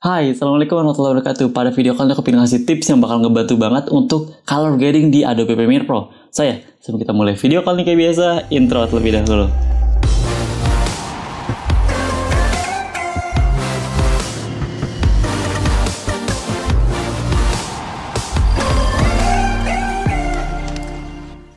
Hai, Assalamualaikum warahmatullahi wabarakatuh. Pada video kali ini aku pengen ngasih tips yang bakal ngebantu banget untuk color grading di Adobe Premiere Pro. Saya, sebelum kita mulai video kali ini kayak biasa, intro terlebih dahulu.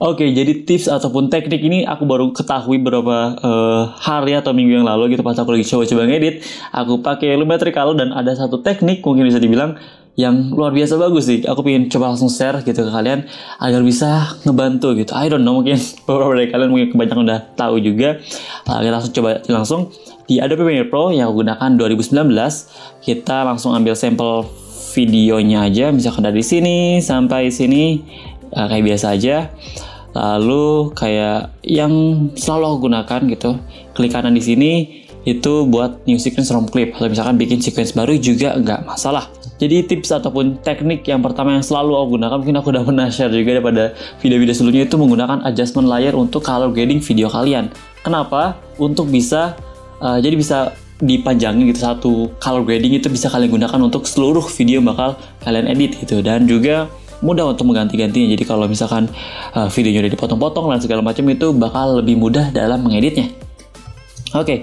Oke, jadi tips ataupun teknik ini aku baru ketahui beberapa uh, hari atau minggu yang lalu gitu pas aku lagi coba-coba ngedit. Aku pakai Lumetri Color dan ada satu teknik mungkin bisa dibilang yang luar biasa bagus sih. Aku pengen coba langsung share gitu ke kalian agar bisa ngebantu gitu. I don't know mungkin beberapa dari kalian mungkin kebanyakan udah tahu juga. Uh, kita langsung coba langsung di Adobe Premiere Pro yang aku gunakan 2019. Kita langsung ambil sampel videonya aja misalkan dari sini sampai sini uh, kayak biasa aja lalu kayak yang selalu aku gunakan gitu klik kanan di sini itu buat new sequence from clip. Atau misalkan bikin sequence baru juga nggak masalah. Jadi tips ataupun teknik yang pertama yang selalu aku gunakan mungkin aku udah pernah share juga pada video-video sebelumnya itu menggunakan adjustment layer untuk color grading video kalian. Kenapa? Untuk bisa uh, jadi bisa dipanjangin gitu satu color grading itu bisa kalian gunakan untuk seluruh video bakal kalian edit gitu. Dan juga mudah untuk mengganti-gantinya. Jadi kalau misalkan uh, videonya udah dipotong-potong dan segala macam itu bakal lebih mudah dalam mengeditnya. Oke, okay.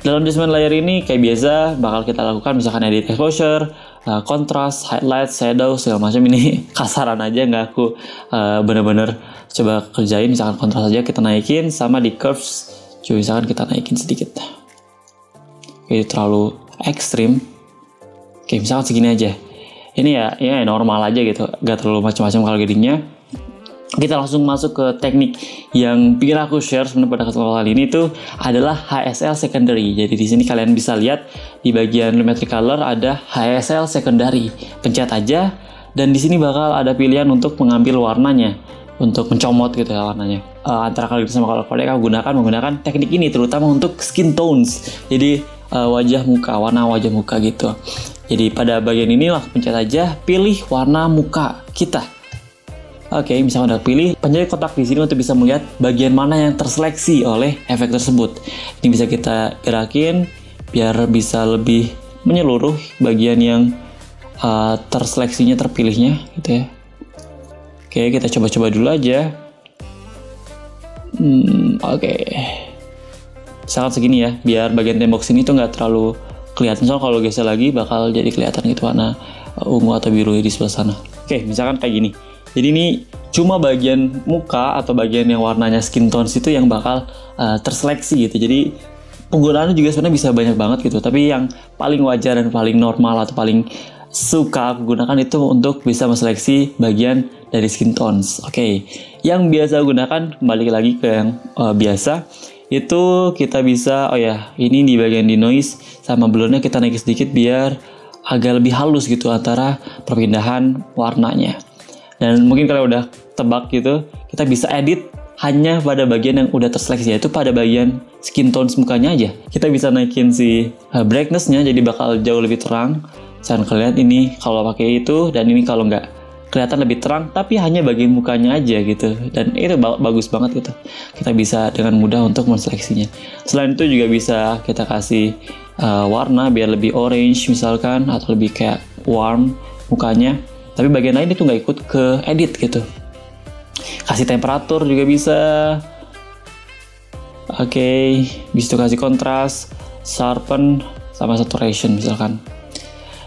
dalam adjustment layer ini kayak biasa bakal kita lakukan misalkan edit exposure, uh, contrast, highlight, shadow segala macam ini kasaran aja nggak aku uh, bener-bener coba kerjain misalkan kontras aja kita naikin sama di curves coba misalkan kita naikin sedikit. Oke, terlalu ekstrim. Oke, misalkan segini aja ini ya ya normal aja gitu gak terlalu macam-macam kalau gradingnya kita langsung masuk ke teknik yang pikir aku share sebenarnya pada kesempatan kali ini itu adalah HSL secondary. Jadi di sini kalian bisa lihat di bagian Lumetri Color ada HSL secondary. Pencet aja dan di sini bakal ada pilihan untuk mengambil warnanya untuk mencomot gitu ya warnanya. Uh, antara kalian sama kalau kalian gunakan menggunakan teknik ini terutama untuk skin tones. Jadi uh, wajah muka, warna wajah muka gitu. Jadi pada bagian ini langsung pencet aja pilih warna muka kita. Oke, misalnya udah pilih, pencet kotak di sini untuk bisa melihat bagian mana yang terseleksi oleh efek tersebut. Ini bisa kita gerakin biar bisa lebih menyeluruh bagian yang uh, terseleksinya terpilihnya gitu ya. Oke, kita coba-coba dulu aja. Hmm, oke. Okay. Sangat segini ya, biar bagian tembok sini tuh nggak terlalu kelihatan. Soal kalau geser lagi bakal jadi kelihatan gitu warna uh, ungu atau biru di sebelah sana. Oke misalkan kayak gini. Jadi ini cuma bagian muka atau bagian yang warnanya skin tones itu yang bakal uh, terseleksi gitu. Jadi penggunaannya juga sebenarnya bisa banyak banget gitu. Tapi yang paling wajar dan paling normal atau paling suka aku gunakan itu untuk bisa menseleksi bagian dari skin tones. Oke, okay. yang biasa aku gunakan kembali lagi ke yang uh, biasa itu kita bisa oh ya ini di bagian di noise sama blurnya kita naik sedikit biar agak lebih halus gitu antara perpindahan warnanya. Dan mungkin kalau udah tebak gitu kita bisa edit hanya pada bagian yang udah terseleksi yaitu pada bagian skin tones mukanya aja. Kita bisa naikin si uh, brightnessnya jadi bakal jauh lebih terang. Saya kalian ini kalau pakai itu dan ini kalau nggak kelihatan lebih terang tapi hanya bagian mukanya aja gitu. Dan itu bagus banget gitu. Kita bisa dengan mudah untuk menseleksinya. Selain itu juga bisa kita kasih uh, warna biar lebih orange misalkan atau lebih kayak warm mukanya. Tapi bagian lain itu nggak ikut ke edit gitu. Kasih temperatur juga bisa. Oke okay. bisa kasih kontras sharpen sama saturation misalkan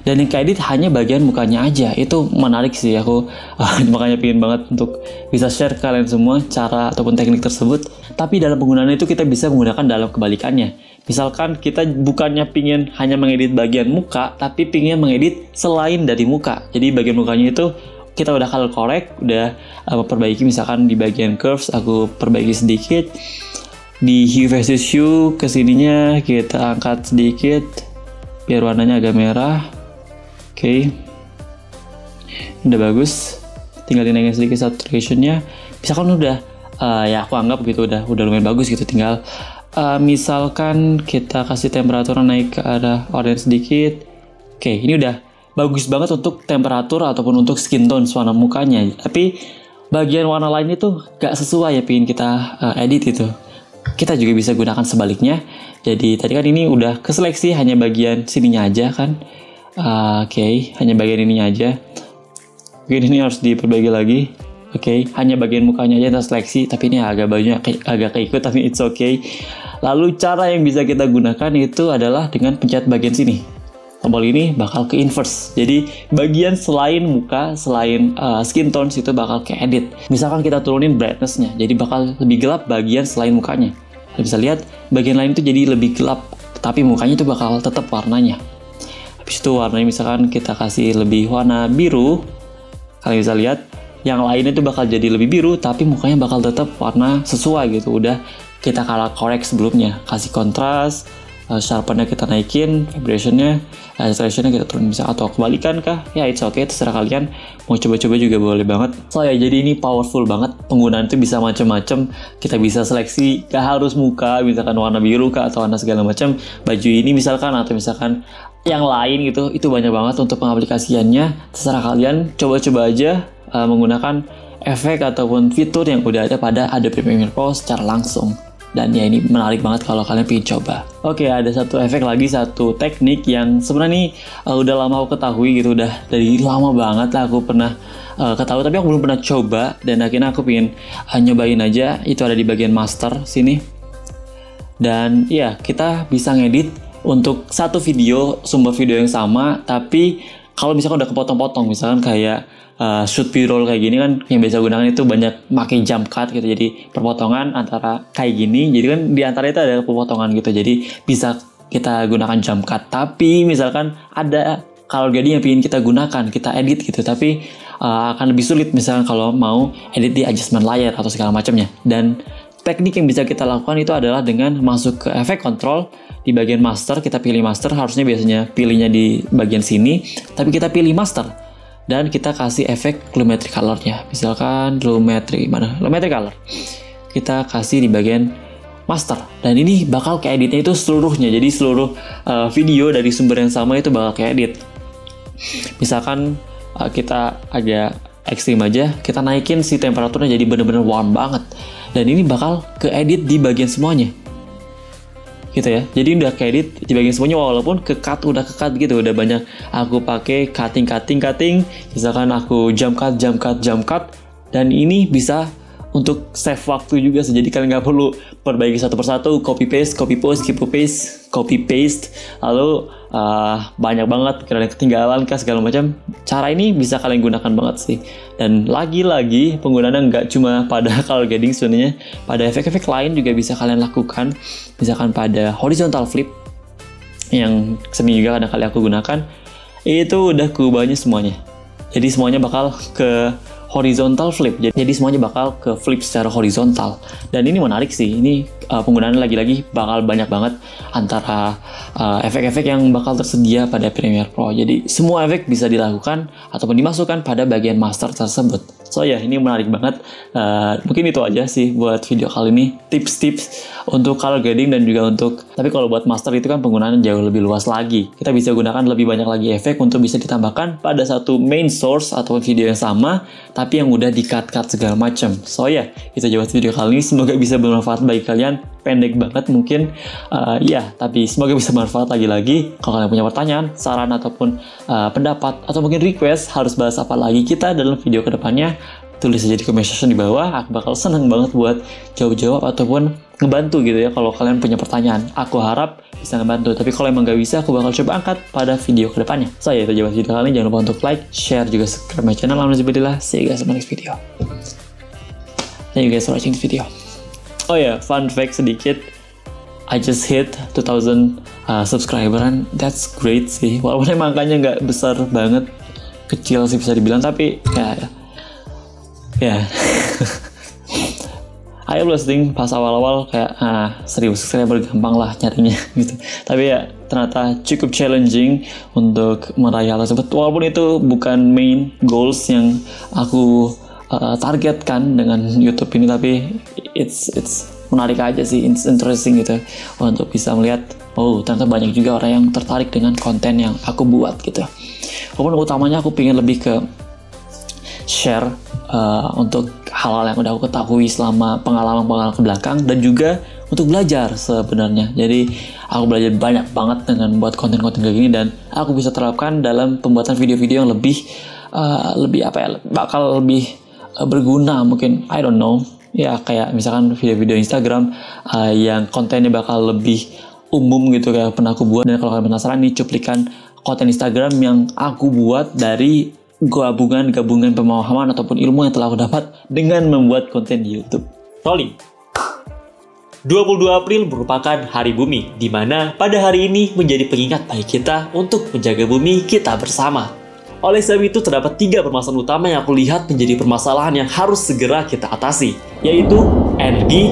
dan yang keedit hanya bagian mukanya aja. Itu menarik sih aku. Makanya pingin banget untuk bisa share ke kalian semua cara ataupun teknik tersebut. Tapi dalam penggunaannya itu kita bisa menggunakan dalam kebalikannya. Misalkan kita bukannya pingin hanya mengedit bagian muka tapi pingin mengedit selain dari muka. Jadi bagian mukanya itu kita udah color correct udah uh, memperbaiki misalkan di bagian curves aku perbaiki sedikit. Di hue versus hue ke sininya kita angkat sedikit biar warnanya agak merah okay. udah bagus. Tinggal dinaikin sedikit saturationnya misalkan udah uh, ya aku anggap gitu udah udah lumayan bagus gitu. Tinggal uh, misalkan kita kasih temperatur naik ke arah orange sedikit. Oke okay, ini udah bagus banget untuk temperatur ataupun untuk skin tone warna mukanya. Tapi bagian warna lain itu gak sesuai ya pingin kita uh, edit itu kita juga bisa gunakan sebaliknya. Jadi tadi kan ini udah keseleksi hanya bagian sininya aja kan Uh, Oke, okay. hanya bagian ininya aja. Mungkin ini harus diperbagi lagi. Oke, okay. hanya bagian mukanya aja yang seleksi, tapi ini agak banyak agak keikut tapi it's okay. Lalu cara yang bisa kita gunakan itu adalah dengan pencet bagian sini. Tombol ini bakal ke inverse. Jadi bagian selain muka, selain uh, skin tones itu bakal ke edit. Misalkan kita turunin brightnessnya, jadi bakal lebih gelap bagian selain mukanya. Kita bisa lihat bagian lain itu jadi lebih gelap, tapi mukanya itu bakal tetap warnanya. Habis itu warnanya misalkan kita kasih lebih warna biru, kalian bisa lihat yang lainnya itu bakal jadi lebih biru tapi mukanya bakal tetap warna sesuai gitu. Udah kita kalah korek sebelumnya. Kasih kontras uh, sharpennya kita naikin vibrationnya saturationnya kita turun. Bisa atau kebalikan kah? Ya it's okay terserah kalian. Mau coba-coba juga boleh banget. So ya jadi ini powerful banget. Penggunaan itu bisa macam-macam kita bisa seleksi gak harus muka misalkan warna biru kah atau warna segala macam baju ini misalkan atau misalkan yang lain gitu itu banyak banget untuk pengaplikasiannya terserah kalian coba-coba aja uh, menggunakan efek ataupun fitur yang udah ada pada Adobe Premiere Pro secara langsung dan ya ini menarik banget kalau kalian pengen coba. Oke, ada satu efek lagi, satu teknik yang sebenarnya nih uh, udah lama aku ketahui gitu, udah dari lama banget lah aku pernah uh, ketahui, tapi aku belum pernah coba dan akhirnya aku pengen uh, nyobain aja. Itu ada di bagian master sini. Dan ya kita bisa ngedit untuk satu video sumber video yang sama, tapi kalau misalkan udah kepotong-potong, misalkan kayak uh, shoot b-roll kayak gini kan yang biasa gunakan itu banyak makin jump cut gitu. Jadi perpotongan antara kayak gini jadi kan di antara itu ada pemotongan gitu. Jadi bisa kita gunakan jump cut. Tapi misalkan ada kalau jadi yang ingin kita gunakan kita edit gitu. Tapi uh, akan lebih sulit misalkan kalau mau edit di adjustment layar atau segala macamnya. Dan teknik yang bisa kita lakukan itu adalah dengan masuk ke efek control di bagian master kita pilih master harusnya biasanya pilihnya di bagian sini tapi kita pilih master dan kita kasih efek lumetri colornya. Misalkan lumetri mana? Lumetri color. Kita kasih di bagian master. Dan ini bakal ke editnya itu seluruhnya. Jadi seluruh uh, video dari sumber yang sama itu bakal ke edit. Misalkan uh, kita agak ekstrim aja kita naikin si temperaturnya jadi bener-bener warm banget. Dan ini bakal ke edit di bagian semuanya. Gitu ya. Jadi udah kredit di bagian semuanya walaupun ke cut udah ke cut gitu. Udah banyak aku pakai cutting cutting cutting. Misalkan aku jump cut jump cut jump cut. Dan ini bisa untuk save waktu juga sih. Jadi kalian nggak perlu perbaiki satu persatu. Copy paste copy paste copy paste copy paste. Lalu uh, banyak banget kalian ketinggalan kah segala macam. Cara ini bisa kalian gunakan banget sih. Dan lagi-lagi penggunaannya nggak cuma pada color grading sebenarnya pada efek-efek lain juga bisa kalian lakukan. Misalkan pada horizontal flip yang semi juga kadang kali aku gunakan itu udah kubahnya semuanya. Jadi semuanya bakal ke horizontal flip. Jadi semuanya bakal ke flip secara horizontal. Dan ini menarik sih. Ini uh, penggunaan lagi-lagi bakal banyak banget antara uh, efek-efek yang bakal tersedia pada Premiere Pro. Jadi semua efek bisa dilakukan ataupun dimasukkan pada bagian master tersebut. So ya, ini menarik banget. Uh, mungkin itu aja sih buat video kali ini. Tips-tips untuk color grading dan juga untuk... Tapi kalau buat master itu kan penggunaan jauh lebih luas lagi. Kita bisa gunakan lebih banyak lagi efek untuk bisa ditambahkan pada satu main source atau video yang sama, tapi yang udah di-cut-cut segala macam. So ya, kita jawab video kali ini. Semoga bisa bermanfaat bagi kalian. Pendek banget mungkin. Uh, ya, tapi semoga bisa bermanfaat lagi-lagi. Kalau kalian punya pertanyaan, saran ataupun uh, pendapat, atau mungkin request harus bahas apa lagi kita dalam video ke depannya, tulis aja di comment section di bawah. Aku bakal seneng banget buat jawab-jawab ataupun ngebantu gitu ya kalau kalian punya pertanyaan. Aku harap bisa ngebantu. Tapi kalau emang gak bisa, aku bakal coba angkat pada video ke depannya. So ya, itu jawab video kali ini. Jangan lupa untuk like, share, juga subscribe my channel. Alhamdulillah, see you guys in the next video. Thank you guys for watching this video. Oh ya, fun fact sedikit. I just hit 2000 uh, subscriber and that's great sih. Walaupun emang angkanya nggak besar banget, kecil sih bisa dibilang, tapi ya, ya ya. Ayo listing pas awal-awal kayak ah seribu subscriber gampang lah nyarinya gitu. Tapi ya ternyata cukup challenging untuk meraih hal tersebut. Walaupun itu bukan main goals yang aku uh, targetkan dengan YouTube ini tapi it's it's menarik aja sih. It's interesting gitu untuk bisa melihat oh ternyata banyak juga orang yang tertarik dengan konten yang aku buat gitu. Walaupun utamanya aku pengen lebih ke share uh, untuk hal-hal yang udah aku ketahui selama pengalaman-pengalaman ke belakang dan juga untuk belajar sebenarnya. Jadi aku belajar banyak banget dengan buat konten-konten kayak gini dan aku bisa terapkan dalam pembuatan video-video yang lebih uh, lebih apa ya bakal lebih uh, berguna mungkin. I don't know. Ya kayak misalkan video-video Instagram uh, yang kontennya bakal lebih umum gitu kayak pernah aku buat. Dan kalau kalian penasaran nih cuplikan konten Instagram yang aku buat dari gabungan-gabungan pemahaman ataupun ilmu yang telah aku dapat dengan membuat konten di YouTube. Rolling. 22 April merupakan Hari Bumi, di mana pada hari ini menjadi pengingat bagi kita untuk menjaga bumi kita bersama. Oleh sebab itu, terdapat tiga permasalahan utama yang aku lihat menjadi permasalahan yang harus segera kita atasi, yaitu energi,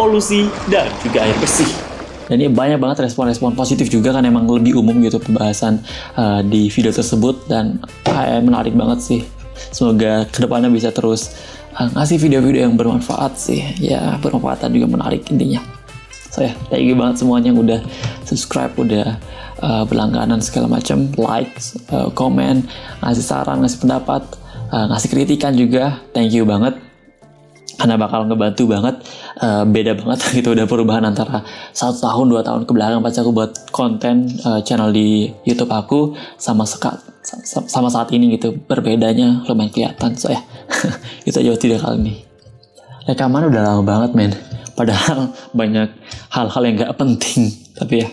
polusi, dan juga air bersih. Dan ini banyak banget respon-respon positif juga kan emang lebih umum gitu pembahasan uh, di video tersebut dan uh, menarik banget sih. Semoga ke depannya bisa terus uh, ngasih video-video yang bermanfaat sih. Ya bermanfaat dan juga menarik intinya. So ya, thank you banget semuanya yang udah subscribe, udah uh, berlangganan segala macam, like, uh, komen, ngasih saran, ngasih pendapat, uh, ngasih kritikan juga. Thank you banget karena bakal ngebantu banget uh, beda banget gitu udah perubahan antara satu tahun dua tahun ke belakang. Pas aku buat konten uh, channel di YouTube aku sama sekat sama saat ini gitu berbedanya lumayan kelihatan so ya. Itu aja tidak kali ini rekaman udah lama banget men. Padahal banyak hal-hal yang gak penting tapi ya